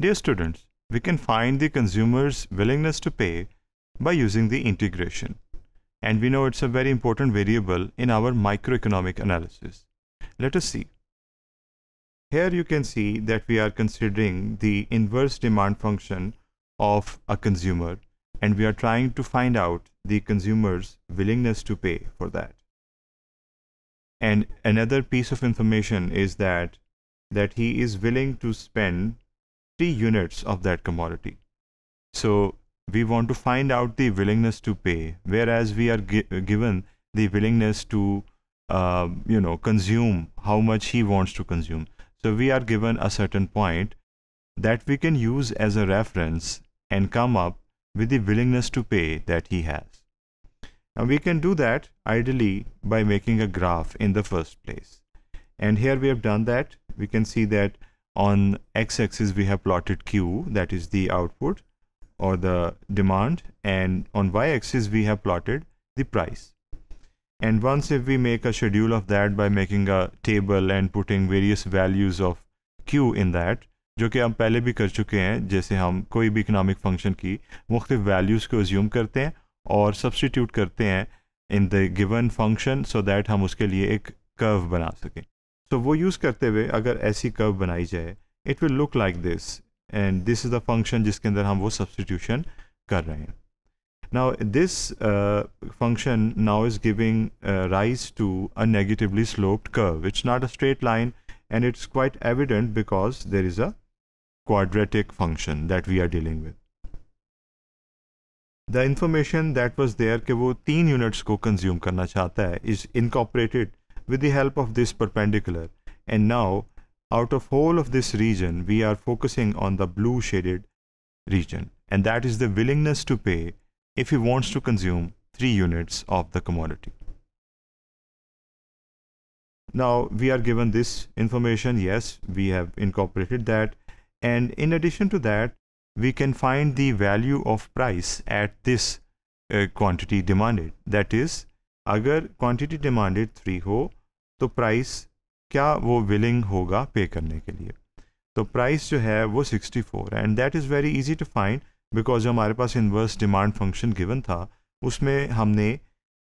Dear students, we can find the consumer's willingness to pay by using the integration. And we know it's a very important variable in our microeconomic analysis. Let us see. Here you can see that we are considering the inverse demand function of a consumer and we are trying to find out the consumer's willingness to pay for that. And another piece of information is that that he is willing to spend units of that commodity. So we want to find out the willingness to pay, whereas we are gi given the willingness to, uh, you know, consume how much he wants to consume. So we are given a certain point that we can use as a reference and come up with the willingness to pay that he has. And we can do that ideally by making a graph in the first place. And here we have done that. We can see that on x-axis we have plotted Q, that is the output or the demand, and on y-axis we have plotted the price. And once if we make a schedule of that by making a table and putting various values of Q in that, जो कि हम पहले भी कर चुके हैं जैसे हम कोई भी इकोनॉमिक फ़ंक्शन की मुख्तफ वैल्यूज़ को एज्यूम करते हैं और सब्सटीट्यूट करते हैं in the given function so that हम उसके लिए एक कर्व बना सकें सो वो यूज़ करते हुए अगर ऐसी कर्व बनाई जाए it will look like this and this is the function जिसके अंदर हम वो सब्सटीट्यूशन कर रहे हैं। Now this function now is giving rise to a negatively sloped curve it's not a straight line and it's quite evident because there is a quadratic function that we are dealing with the information that was there के वो तीन units को consume करना चाहता है is incorporated with the help of this perpendicular. And now out of whole of this region, we are focusing on the blue shaded region. And that is the willingness to pay if he wants to consume 3 units of the commodity. Now we are given this information. Yes, we have incorporated that. And in addition to that, we can find the value of price at this uh, quantity demanded. That is, agar quantity demanded 3 ho तो price क्या वो willing होगा पे करने के लिए? तो price जो है वो 64 and that is very easy to find because जो हमारे पास इन्वर्स डिमांड फ़ंक्शन गिवन था, उसमें हमने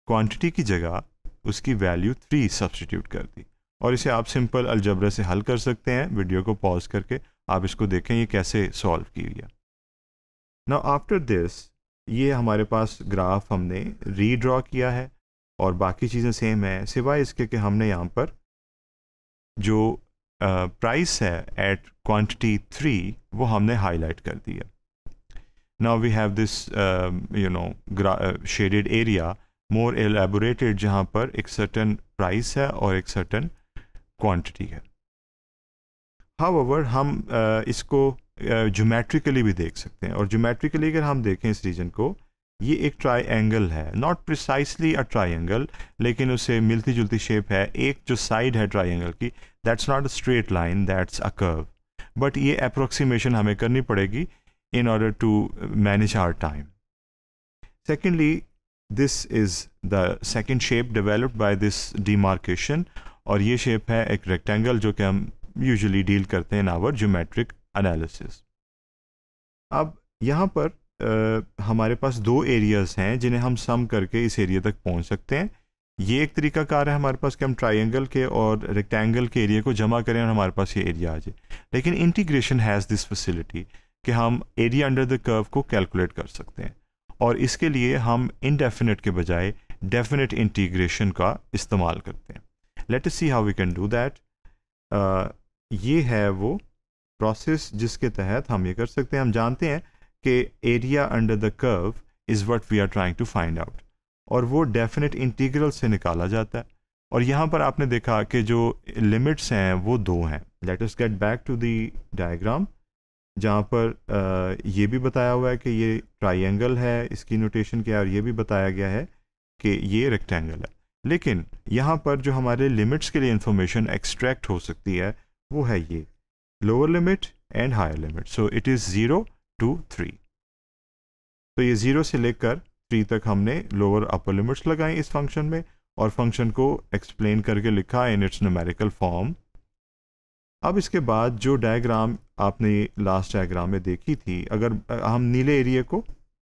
क्वांटिटी की जगह उसकी वैल्यू थ्री सब्सटीट्यूट कर दी। और इसे आप सिंपल अलजबरा से हल कर सकते हैं। वीडियो को पॉज करके आप इसको देखें ये कैसे सॉल्व की गया है। नाउ आफ्टर दिस ये हमारे पास ग्राफ हमने रीड्रॉ किया है। और बाकी चीज़ें सेम है सिवाय इसके कि हमने यहाँ पर जो प्राइस है एट क्वांटिटी थ्री वो हमने हाईलाइट कर दिया now we have this you know shaded area more elaborated जहाँ पर एक सर्टन प्राइस है और एक सर्टन क्वांटिटी है। हाउ हम uh, इसको जोमेट्रिकली uh, भी देख सकते हैं और जोमेट्रिकली अगर हम देखें इस रीजन को ये एक ट्राई एंगल है। नॉट प्रिसाइसली अ ट्राइंगल लेकिन उसे मिलती जुलती शेप है। एक जो साइड है ट्राइंगल की that's not a straight line that's a curve but ये अप्रोक्सीमेशन हमें करनी पड़ेगी in order to manage our time secondly this is the second shape developed by this demarcation और ये शेप है एक रेक्टेंगल जो कि हम यूजुअली डील करते हैं इन आवर ज्योमेट्रिक एनालिसिस अब यहाँ पर हमारे पास दो एरियाज़ हैं जिन्हें हम सम करके इस एरिया तक पहुँच सकते हैं। ये एक तरीका कार है हमारे पास कि हम ट्राइंगल के और रेक्टेंगल के एरिया को जमा करें और हमारे पास ये एरिया आ जाए। लेकिन इंटीग्रेशन हैज़ दिस फैसिलिटी कि हम एरिया अंडर द कर्व को कैलकुलेट कर सकते हैं। और इसके लिए हम इनडेफिनेट के बजाय डेफिनेट इंटीग्रेशन का इस्तेमाल करते हैं। Let see how we can do that ये है वो प्रोसेस जिसके तहत हम ये कर सकते हैं। हम जानते हैं कि area under the curve is what we are trying to find out और वो डेफिनेट इंटीग्रल से निकाला जाता है। और यहाँ पर आपने देखा कि जो लिमिट्स हैं वो दो हैं। Let us get back to the diagram जहाँ पर आ, ये भी बताया हुआ है कि ये ट्राइंगल है इसकी नोटेशन क्या है और ये भी बताया गया है कि ये रेक्टेंगल है। लेकिन यहाँ पर जो हमारे लिमिट्स के लिए इंफॉर्मेशन एक्सट्रैक्ट हो सकती है वो है ये। Lower limit and higher limit so it is zero to, three. तो ये ज़ीरो से लेकर थ्री तक हमने लोअर अपर लिमिट्स लगाई इस फ़ंक्शन में और फ़ंक्शन को एक्सप्लेन करके लिखा इन इट्स न्यूमेरिकल फॉर्म अब इसके बाद जो डायग्राम आपने लास्ट डायग्राम में देखी थी, अगर हम नीले एरिया को,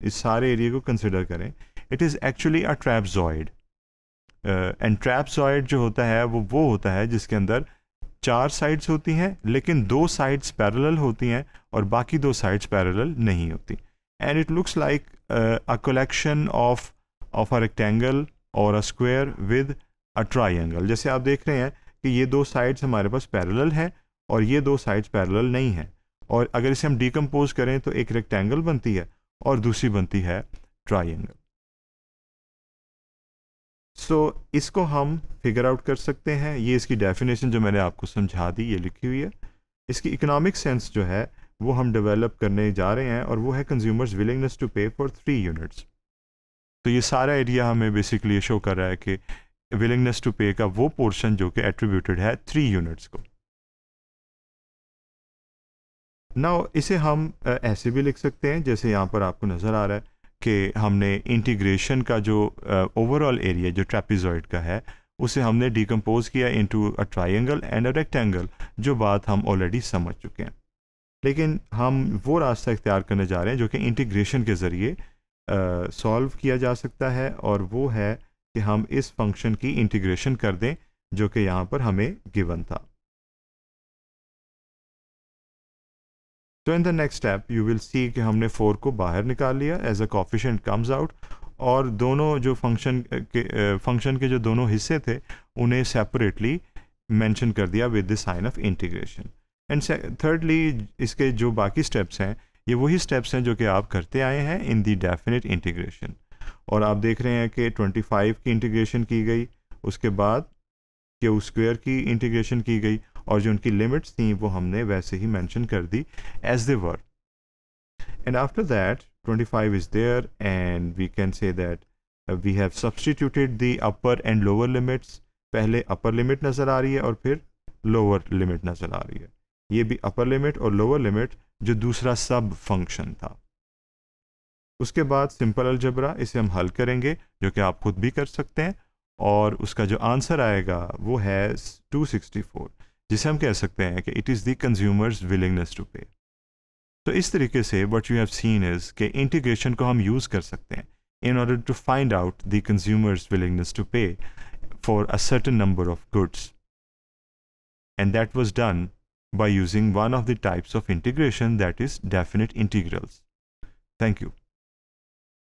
इस सारे एरिया को कंसिडर करें it is actually a trapezoid and trapezoid जो होता है, वो वो होता है जिसके अंदर चार साइड्स होती हैं, लेकिन दो साइड्स पैरेलल होती हैं और बाकी दो साइड्स पैरेलल नहीं होती। And it looks like a collection of of a rectangle और a square with a triangle जैसे आप देख रहे हैं कि ये दो साइड्स हमारे पास पैरेलल हैं और ये दो साइड्स पैरेलल नहीं हैं। और अगर इसे हम डिकम्पोज करें तो एक रेक्टेंगल बनती है और दूसरी बनती है ट्राइंगल सो so, इसको हम फिगर आउट कर सकते हैं। ये इसकी डेफिनेशन जो मैंने आपको समझा दी ये लिखी हुई है। इसकी इकोनॉमिक सेंस जो है वो हम डेवलप करने जा रहे हैं और वो है consumers willingness to pay for three units तो ये सारा एरिया हमें बेसिकली शो कर रहा है कि विलिंगनेस टू पे का वो पोर्शन जो कि एट्रीब्यूटेड है थ्री यूनिट्स को। नाउ इसे हम ऐसे भी लिख सकते हैं जैसे यहाँ पर आपको नज़र आ रहा है। कि हमने इंटीग्रेशन का जो ओवरऑल एरिया जो ट्रेपिजॉइड का है, उसे हमने डिकम्पोज किया into a triangle and a rectangle जो बात हम ऑलरेडी समझ चुके हैं। लेकिन हम वो रास्ता इख्तियार करने जा रहे हैं जो कि इंटीग्रेशन के ज़रिए सॉल्व किया जा सकता है और वो है कि हम इस फ़ंक्शन की इंटीग्रेशन कर दें, जो कि यहाँ पर हमें गिवन था। तो in the next step you will see कि हमने फोर को बाहर निकाल लिया as a coefficient comes out और दोनों जो फ़ंक्शन के फ़ंक्शन के जो दोनों हिस्से थे, उन्हें सेपरेटली मेंशन कर दिया with the sign of integration and thirdly इसके जो बाकी स्टेप्स हैं, ये वही स्टेप्स हैं जो कि आप करते आए हैं इन दी डेफिनेट इंटीग्रेशन और आप देख रहे हैं कि 25 की इंटीग्रेशन की गई, उसके बाद क्यू स्क्वेयर की इंटीग्रेशन की गई और जो उनकी लिमिट्स थी, वो हमने वैसे ही मैंशन कर दी as they were and after that 25 is there and we can say that we have substituted the upper and lower limits पहले अपर लिमिट नज़र आ रही है और फिर लोअर लिमिट नज़र आ रही है। ये भी अपर लिमिट और लोअर लिमिट जो दूसरा सब फ़ंक्शन था। उसके बाद सिंपल अलजबरा इसे हम हल करेंगे, जो कि आप खुद भी कर सकते हैं। और उसका जो आंसर आएगा, वो है 264 जिसे हम कह सकते हैं कि it is the consumers willingness to pay तो इस तरीके से what you have seen is कि इंटीग्रेशन को हम यूज़ कर सकते हैं in order to find out the consumers willingness to pay for a certain number of goods and that was done by using one of the types of integration that is definite integrals. Thank you.